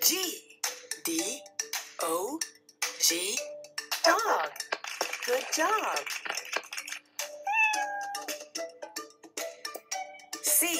G D O G dog. Good job. C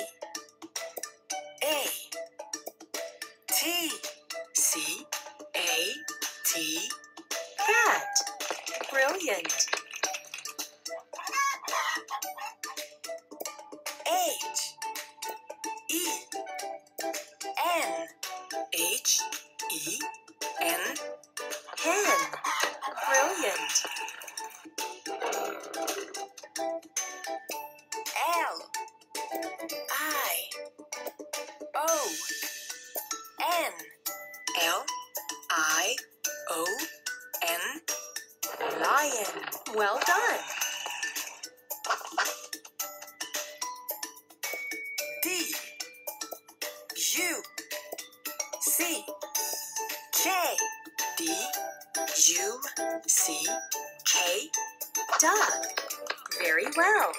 done. D U C K D U C K duck. Very well.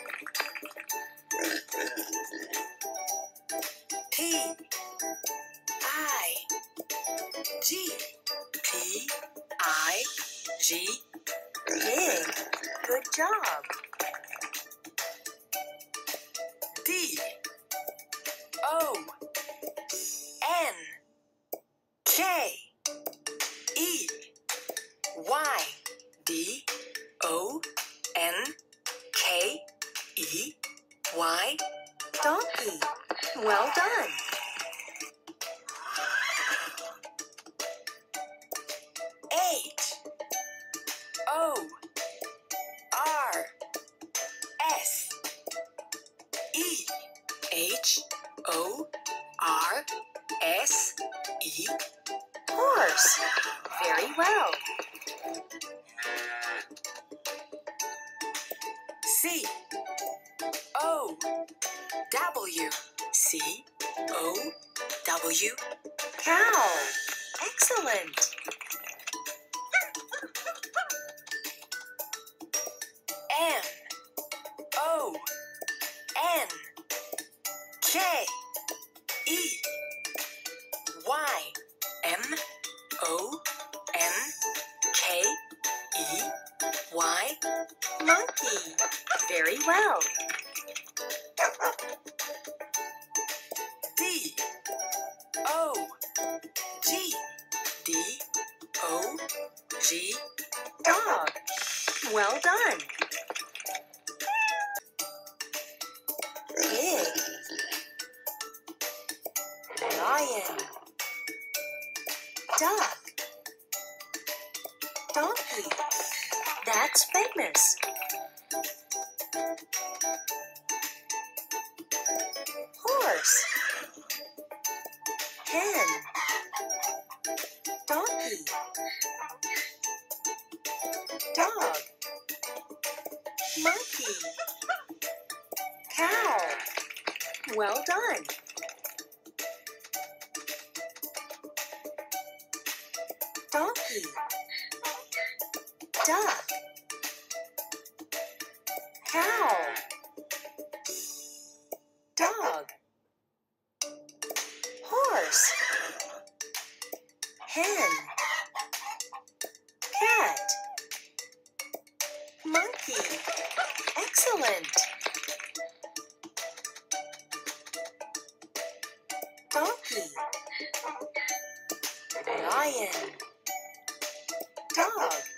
P I G P I G. Good job. D. O. N. K. E. Y. D. O. N. K. E. Y. Donkey. Well done. H O R S E horse. Very well. C O W C O W cow. Excellent. K E Y M O N K E Y monkey. Very well. Donkey. That's famous. Horse. Hen. Donkey. Dog. Monkey. Cow. Well done. Donkey. Duck. Cow. Dog. Horse. Hen. Cat. Monkey. Excellent. Donkey. Lion. Dog.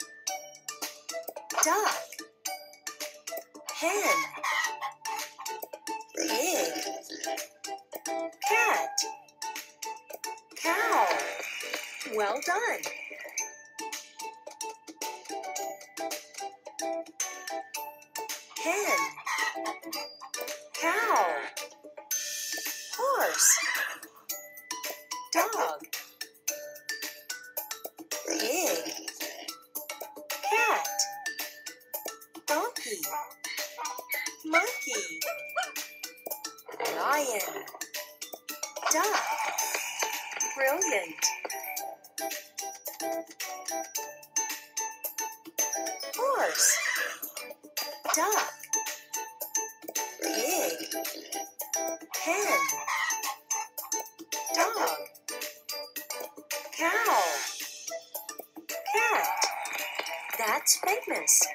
Hen. Pig. Cat. Cow. Well done. Hen. Cow. Horse. Duck. Brilliant. Horse. Duck. Pig. Hen. Dog. Cow. Cat. That's famous.